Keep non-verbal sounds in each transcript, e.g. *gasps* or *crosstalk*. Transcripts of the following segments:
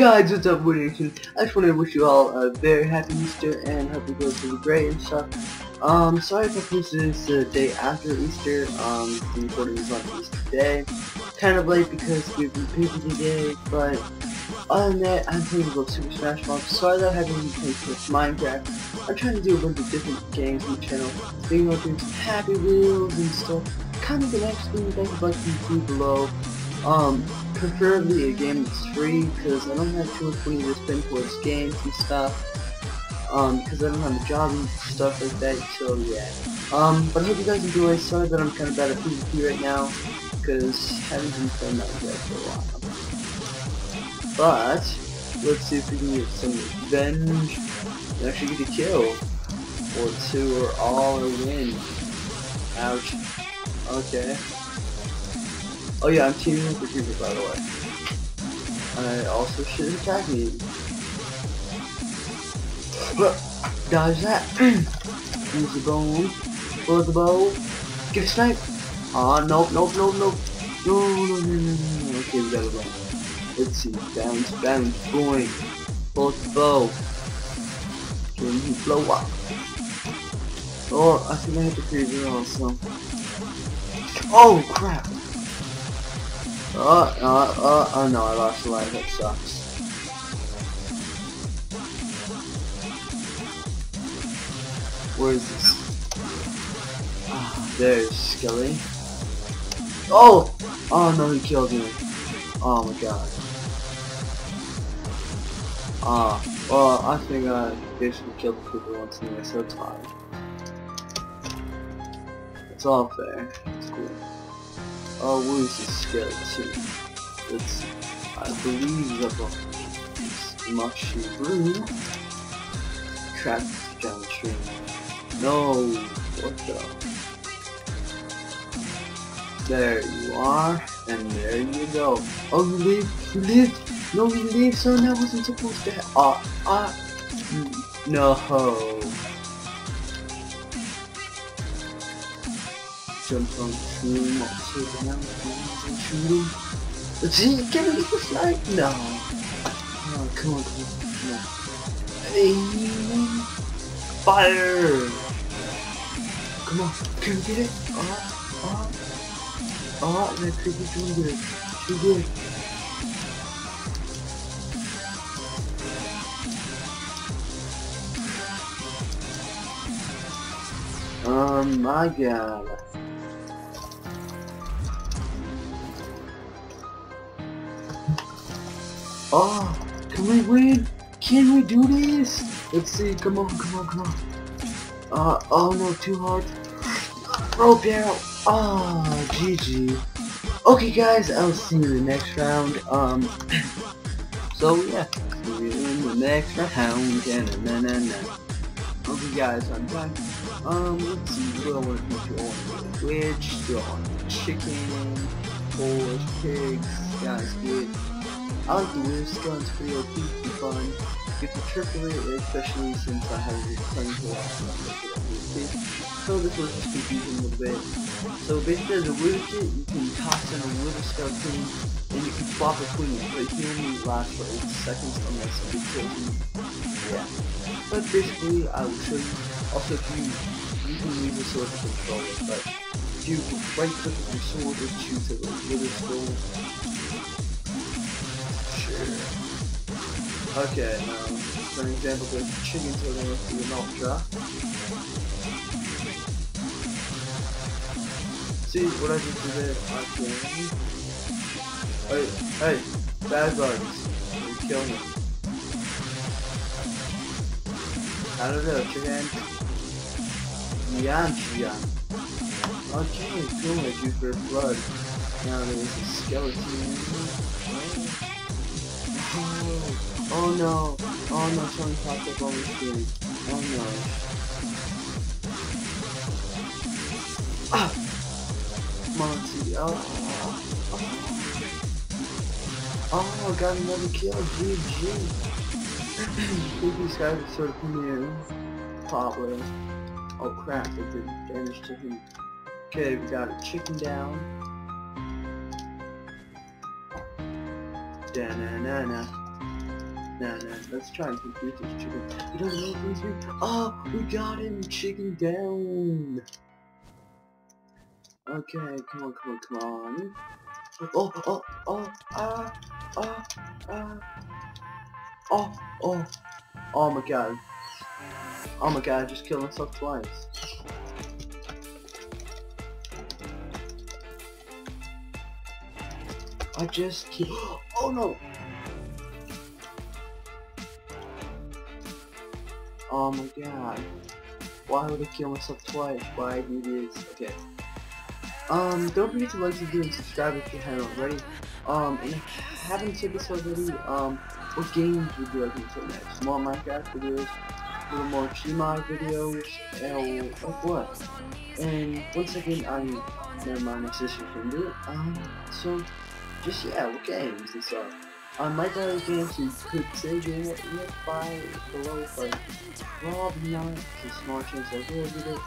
guys, what's up, Woodington? I just want to wish you all a very happy Easter and hope you guys really great and stuff. Um, sorry if I posted this the day after Easter, um, the recording is on Easter day. Kind of late because we've been busy today, but other than that, I'm playing about Super Smash Bros. Sorry that I haven't been playing much Minecraft. I'm trying to do a bunch of different games on the channel, being able to do some Happy Wheels and stuff. Of the next thing you guys would like to see below. Um, preferably a game that's free, because I don't have too much money to spend towards games and stuff. Um, because I don't have a job and stuff like that, so yeah. Um, but I hope you guys enjoy. Sorry that I'm kind of bad at PvP right now, because I haven't been playing that yet for a while. But, let's see if we can get some revenge and actually get a kill. Or two, or all, or win. Ouch. Okay. Oh yeah, I'm teaming with Creeper, by the way. I also should attack me. Look, dodge that. Use the bone. Pull the bow. Get a snipe. Ah, nope, nope, nope, nope. No, no, no, no, no. Okay, we got a bone. Let's see. Bounce, bounce, boing. Pull the bow. Can you blow up? Oh, I think I hit the creeper also. Oh, crap. Oh, uh, uh, oh no, I lost the line, that sucks. Where is this? Ah, there's Skelly. Oh! Oh no, he killed me. Oh my god. Ah, well, I think I basically killed the people once anyway, so it's fine. It's all fair. Oh, where is this skeleton? It's, I believe, this mushroom. The tree. No, what the? There you are, and there you go. Oh, you leave, you. No, you leave, son. That wasn't supposed to. Ah, uh, ah, uh, no. Jump on the tree, also down, and shooting. See, can we get this light? No. Oh, come on, come on. Hey, fire! Come on, can we get it? Ah, ah. Oh, that creepy's doing good. Oh my god. Oh, can we win? Can we do this? Let's see, come on, come on, come on. Uh, oh no, too hard. Rope arrow. Oh, GG. Okay guys, I'll see you in the next round. Um, *coughs* so yeah, see you in the next round. Na, na, na, Okay guys, I'm back. Um, let's see, I want to do. Want to witch? Do I want chicken? Horse, pigs? Guys, good. I like the weird skeletons pretty OP, pretty fun. Get the triple it, especially since I have this playing to watch So this was just confusing a little bit. So basically as a kit, you can toss in a wither skeleton and you can swap between them, but you only last for 8 seconds unless it kills you. Yeah. But basically I will show you. Also if you you can use the sword to control it, but you right click your sword and choose a wither skull, Okay, now, for an example, the chicken to of the ultra. See what I just did there? Okay. Hey, hey, bad bugs. You kill me. I don't know, chicken. Yan chicken. Okay, cool, I do for blood. Now there's a skeleton. Oh, oh no. Oh no, someone on the screen. Oh no. Ah! *coughs* Monty. Oh. Oh, oh got another kill. GG. these guys are sort of new. Probably. Oh crap, they did damage to him. Okay, we got a chicken down. Da na na na. Nah, nah, let's try and confuse this chicken. He doesn't know who's me. Oh, we got him! Chicken down! Okay, come on, come on, come on. Oh, oh, oh, ah, ah, ah. Oh, oh, oh my god. Oh my god, I just killed myself twice. I just keep. *gasps* Oh no! Oh my god. Why would I kill myself twice? Why do this? Okay. Um, don't forget to like the video and subscribe if you haven't already. Um, and if you haven't said this already, um, what games would you like me to next? More Minecraft videos, a little more Gmod videos, and like what? And once again, I'm, never mind, my sister can do it. Um, so, just yeah, what games and stuff. Um, my other games you could say game it by below, but probably not, because small chance I will do it.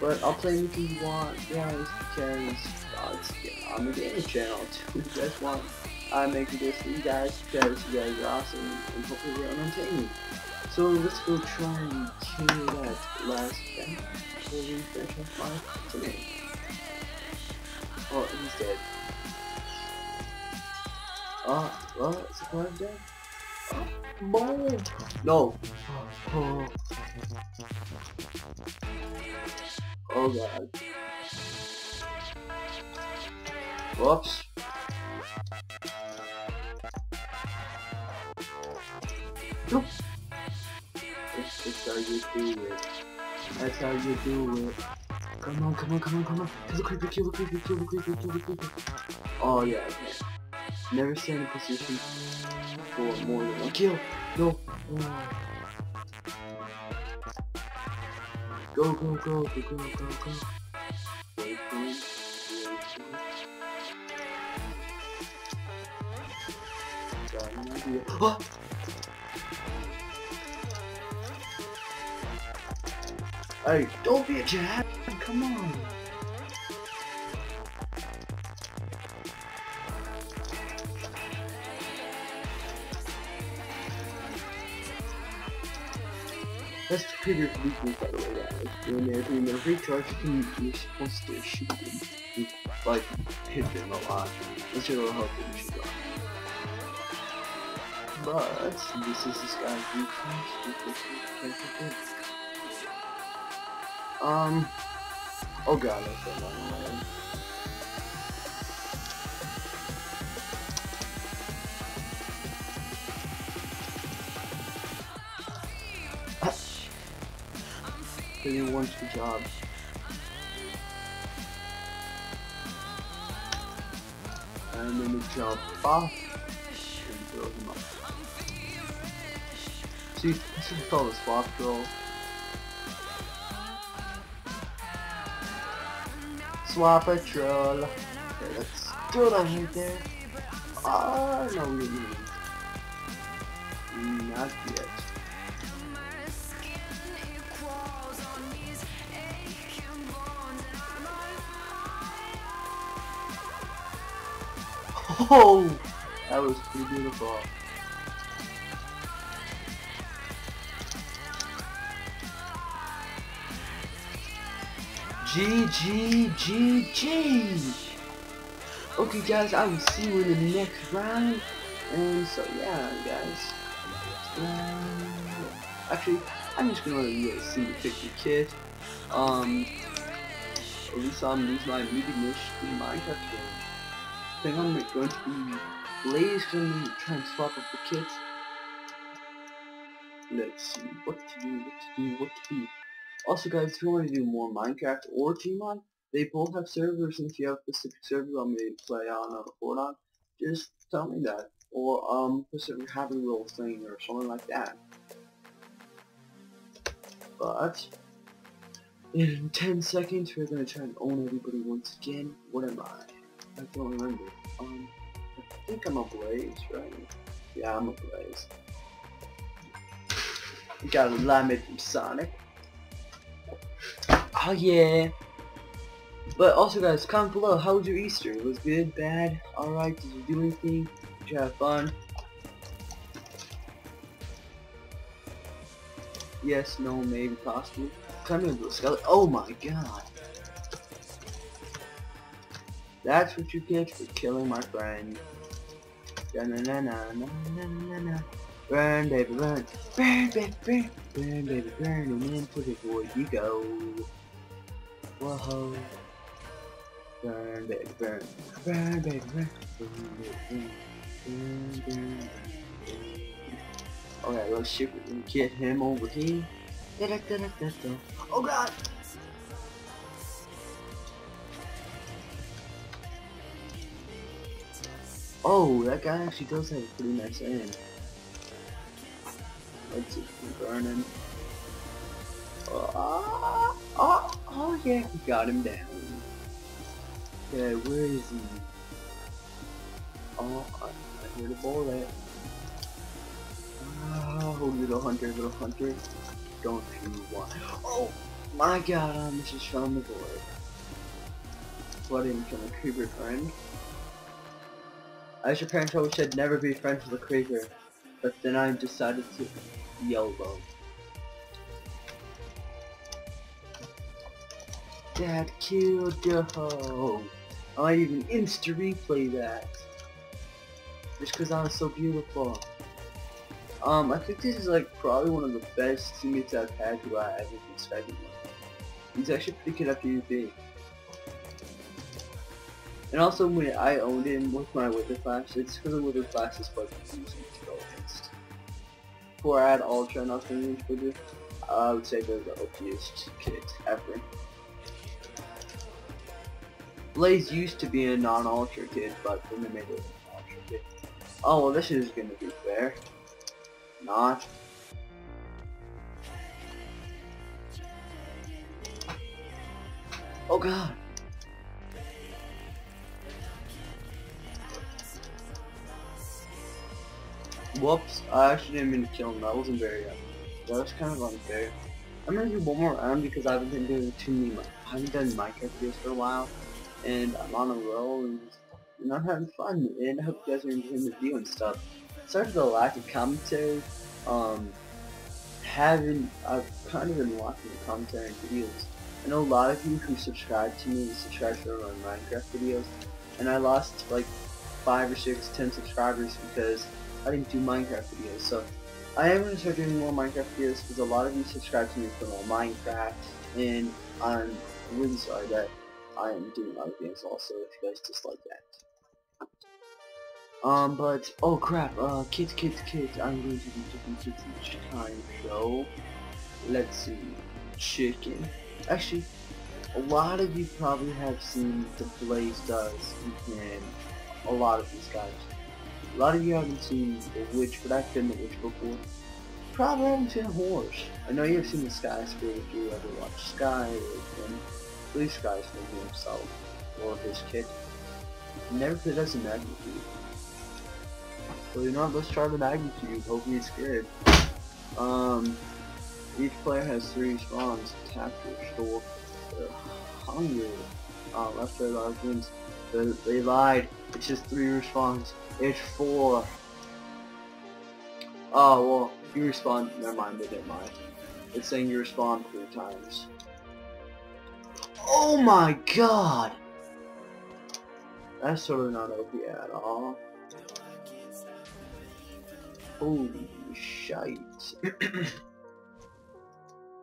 But I'll play anything you want, guys, because uh, I'm a gaming channel too. *laughs* If you guys want, I'm making this for you guys because you guys are awesome and hopefully you're entertaining. So let's go try and kill that last guy before we finish off my today. Oh, he's dead. Well, surprise dead? Oh, boom! No! Oh. Oh god. Whoops. Nope. That's how you do it. That's how you do it. Come on, come on, come on, come on. Kill the creeper, kill the creeper, kill the creeper, kill the creeper. Oh yeah. Never stay in a position for more than one kill. No. Oh. Go, go, go, go, go, go, go. Idea. Ah! Hey, don't be a jab! Trigger weakness by the way guys. When they're doing their recharge you can you're supposed to shoot them. You, like hit them a lot. That's little help them shoot off. But this is this guy's weakness. Um Oh god, long. Doing one two job. And then we jump off and build him up. See, this is called a swap drill. Swap a troll. Okay, let's do that right there. Oh, no, we didn't. Not yet. That was pretty beautiful. GG, GG. Okay, guys, I will see you in the next round. And so, yeah, guys. Um, actually, I'm just gonna let you guys see the picture kit. Um, at least I'm losing my medium-ish Minecraft game. I think I'm going to be going to try and swap up the kids. Let's see what to do, what to do, what to do. Also guys, if you want to do more Minecraft or Gmod, they both have servers and if you have a specific server want me to play on or on, just tell me that. Or um Pacific Happy little thing or something like that. But in 10 seconds we're gonna try and own everybody once again. What am I? I don't remember. Um, I think I'm a Blaze, right? Yeah, I'm a Blaze. Got a Limit from Sonic. Oh yeah. But also guys, comment below, how was your Easter? It was good, bad, alright, did you do anything? Did you have fun? Yes, no, maybe, possibly. Come into a skeleton. Oh my god. That's what you get for killing my friend. Na na na na na na na. Burn, baby, burn. Burn, baby, burn. Burn, baby, burn. And into the void you go. Whoa. Burn, baby, burn. Burn, baby, burn. Burn, baby, burn. Burn, burn, burn. Okay, let's shoot and get him over here. Da -da -da -da -da -da. Oh god! Oh, that guy actually does have a pretty nice aim. Let's see if we can. Oh, oh, oh yeah, we got him down. Okay, where is he? Oh, I, I the bullet. Oh, little hunter, little hunter. Don't you want... Oh, my god, this is from the board. From a creeper friend. As your parents always said, never be friends with a creeper. But then I decided to YOLO. Dad killed the hoe. I even insta replay that. Just cause I was so beautiful. Um, I think this is like probably one of the best teammates I've had who I ever expected. He's actually pretty good at PvP. And also when I owned him with my Wither Flash, it's because the Wither Flash is quite confusing to go against. Before I had Ultra and nothing use Wither, I would say they're the OPest kit ever. Blaze used to be a non-Ultra kit, but then they made it an Ultra kit. Oh well this is gonna be fair. Not. Oh god. Whoops, I actually didn't mean to kill him, that wasn't very, uh, that was kind of unfair. I'm gonna do one more round because I haven't been doing too many, I haven't done Minecraft videos for a while, and I'm on a roll, and, I'm having fun, and I hope you guys are enjoying the video and stuff. Sorry for the lack of commentary, um, haven't, I've kind of been watching the commentary and videos. I know a lot of you who subscribe to me subscribe to my Minecraft videos, and I lost like 5 or six, ten subscribers because I didn't do Minecraft videos, so I am going to start doing more Minecraft videos because a lot of you subscribe to me for more Minecraft, and I'm really sorry that I am doing other games also if you guys dislike that. Um, but, oh crap, uh, kids, kids, kids, I'm going to do different kids each time, so, let's see, chicken, actually, a lot of you probably have seen the Blaze does, and a lot of these guys, a lot of you haven't seen the Witch, but I've been the Witch before, probably haven't seen horse, I know you've seen the Sky Scroll if you ever watch Sky, or him, Blue Sky's maybe himself, or his kid, never possessed a Magma Cube. So you. Know what, let's try the Magma Cube, hopefully it's good. Um, each player has three spawns, attack, restore, uh, hunger, uh, left, right, left, wins. They, they lied, it's just three respawns, it's four. Oh, well, you respawn, never mind, they didn't mind. It's saying you respawn three times. Oh my god! That's sort of not OP at all. Holy shite. *clears throat*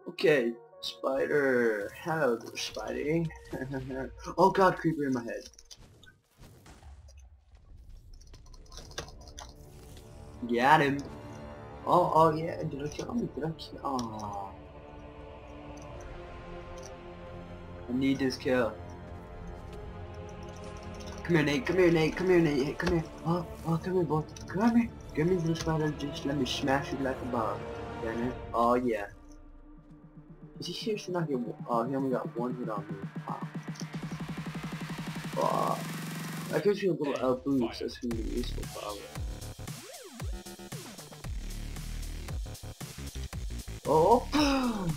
okay, spider. Hello there, Spidey. *laughs* oh god, creeper in my head. Got him. Oh, oh yeah, did I kill him? Did I kill Oh. I need this kill. Come here, Nate. Come here, Nate. Come here, Nate. Come here. Oh, oh, come here, boy. Come here. Give me this spider. Just let me smash it like a bomb. Damn it. Oh, yeah. Is he seriously not here? Oh, he only got one hit on me. Wow. Oh. That gives you a little L boost. That's gonna be useful, probably. Oh! *gasps*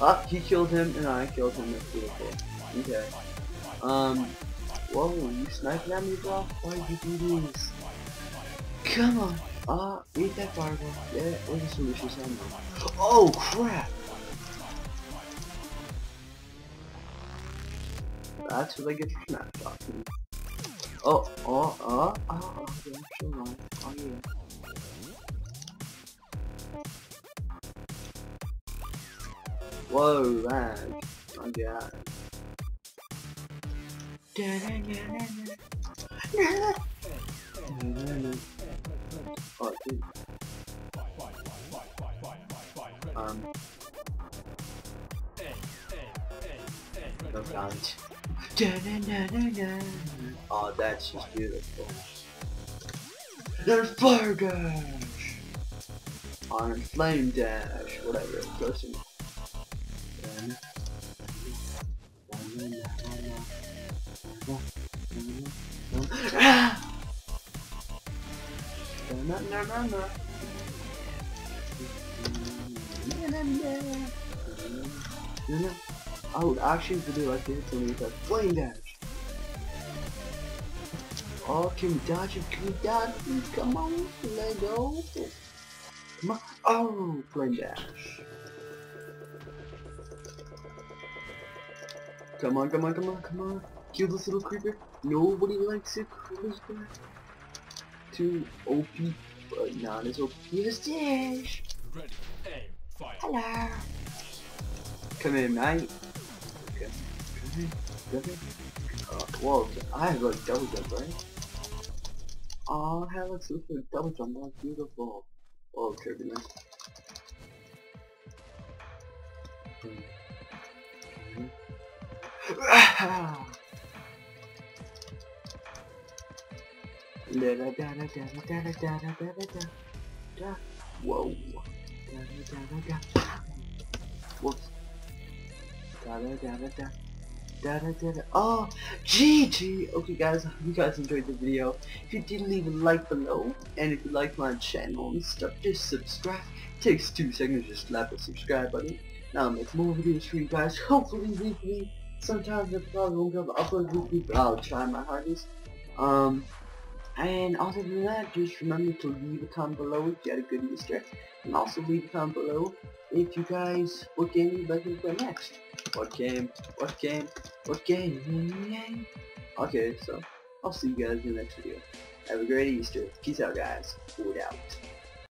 Ah, he killed him and I killed him. That's beautiful. Okay. Um, whoa, you sniping at me, bro? Why did you do this? Come on. Uh, eat that fireball. Yeah, where's the solution Oh, crap! That's what I get for snap talking. Oh, oh, oh, oh, oh, yeah, sure. Oh, yeah. Whoa, man. Oh, God. Oh, dude. Um. No sounds. Oh, that's just beautiful. There's fire dash! On flame dash, whatever, close enough. I would actually really like to hit somebody with that flame dash. Oh, can we dodge it? Can we dodge it? Come on, let go. Come on. Oh, flame dash. Come on, come on, come on, come on. Kill this little creeper. Nobody likes it. Creeper. Too OP, but uh, not as OP as Dash. Ready, aim, fire. Hello. Come in, mate. In. Uh, whoa, I have like double jump, right? Oh, hell, let's look double jump. That's beautiful. Oh, turbulence. Mm -hmm. Da da da da da da da da da da da da da. Da da da da da. Whoops. Da da da da da. Da da da da. Oh, GG. Okay, guys, I hope you guys enjoyed the video. If you did, leave a like below, and if you like my channel and stuff, just subscribe. It takes two seconds to slap the subscribe button. Now I'll make more videos for you guys. Hopefully weekly. Sometimes I probably won't be able to upload weekly, but I'll try my hardest. Um. And other than that, just remember to leave a comment below if you had a good Easter. And also leave a comment below if you guys, what game you'd like to play next. What game? What game? What game? Okay, so I'll see you guys in the next video. Have a great Easter. Peace out, guys. Food out.